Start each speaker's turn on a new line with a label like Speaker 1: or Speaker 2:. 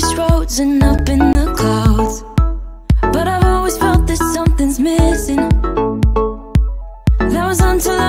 Speaker 1: these roads and up in the clouds. But I've always felt that something's missing. That was until